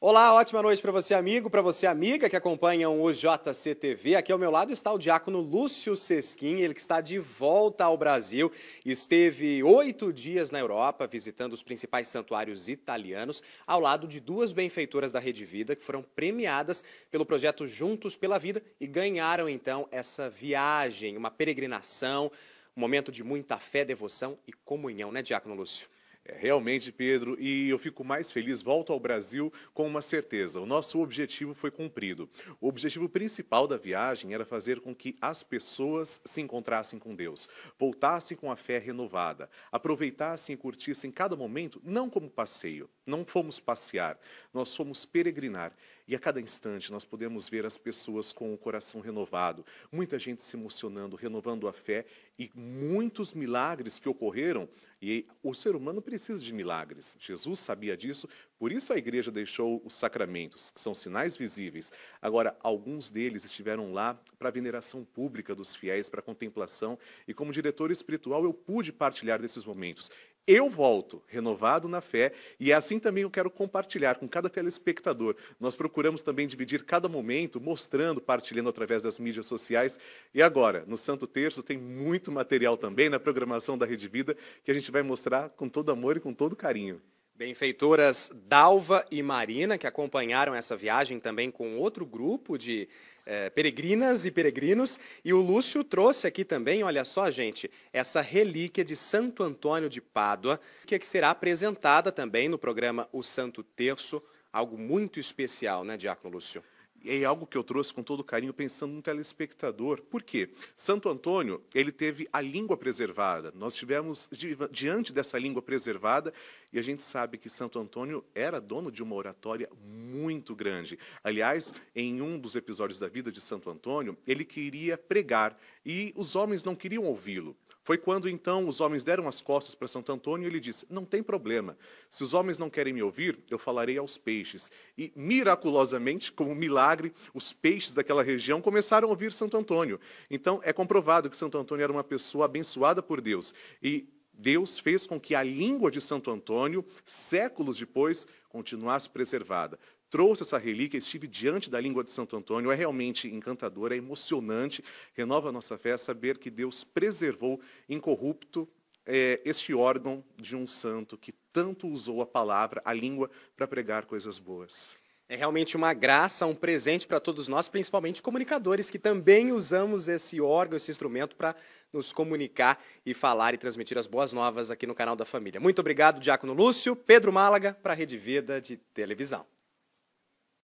Olá, ótima noite para você, amigo, para você, amiga que acompanham o JCTV. Aqui ao meu lado está o diácono Lúcio Sesquim, ele que está de volta ao Brasil. Esteve oito dias na Europa, visitando os principais santuários italianos, ao lado de duas benfeitoras da Rede Vida, que foram premiadas pelo projeto Juntos pela Vida e ganharam, então, essa viagem, uma peregrinação, um momento de muita fé, devoção e comunhão, né, diácono Lúcio? É, realmente, Pedro, e eu fico mais feliz, volto ao Brasil com uma certeza. O nosso objetivo foi cumprido. O objetivo principal da viagem era fazer com que as pessoas se encontrassem com Deus, voltassem com a fé renovada, aproveitassem e curtissem cada momento, não como passeio, não fomos passear, nós fomos peregrinar. E a cada instante nós podemos ver as pessoas com o coração renovado, muita gente se emocionando, renovando a fé e muitos milagres que ocorreram. E o ser humano precisa de milagres. Jesus sabia disso, por isso a igreja deixou os sacramentos, que são sinais visíveis. Agora, alguns deles estiveram lá para a veneração pública dos fiéis, para a contemplação, e como diretor espiritual eu pude partilhar desses momentos eu volto renovado na fé e é assim também eu quero compartilhar com cada telespectador. Nós procuramos também dividir cada momento, mostrando, partilhando através das mídias sociais. E agora, no Santo Terço, tem muito material também na programação da Rede Vida que a gente vai mostrar com todo amor e com todo carinho. Benfeitoras Dalva e Marina, que acompanharam essa viagem também com outro grupo de é, peregrinas e peregrinos. E o Lúcio trouxe aqui também, olha só, gente, essa relíquia de Santo Antônio de Pádua, que, é que será apresentada também no programa O Santo Terço, algo muito especial, né, Diácono Lúcio? É algo que eu trouxe com todo carinho pensando no telespectador. Por quê? Santo Antônio, ele teve a língua preservada. Nós tivemos diante dessa língua preservada e a gente sabe que Santo Antônio era dono de uma oratória muito grande. Aliás, em um dos episódios da vida de Santo Antônio, ele queria pregar e os homens não queriam ouvi-lo. Foi quando então os homens deram as costas para Santo Antônio e ele disse: Não tem problema, se os homens não querem me ouvir, eu falarei aos peixes. E miraculosamente, como um milagre, os peixes daquela região começaram a ouvir Santo Antônio. Então é comprovado que Santo Antônio era uma pessoa abençoada por Deus. E Deus fez com que a língua de Santo Antônio, séculos depois, continuasse preservada trouxe essa relíquia, estive diante da língua de Santo Antônio, é realmente encantador, é emocionante, renova a nossa fé saber que Deus preservou incorrupto é, este órgão de um santo que tanto usou a palavra, a língua, para pregar coisas boas. É realmente uma graça, um presente para todos nós, principalmente comunicadores, que também usamos esse órgão, esse instrumento para nos comunicar e falar e transmitir as boas novas aqui no canal da família. Muito obrigado, Diácono Lúcio, Pedro Málaga, para a Rede Vida de Televisão.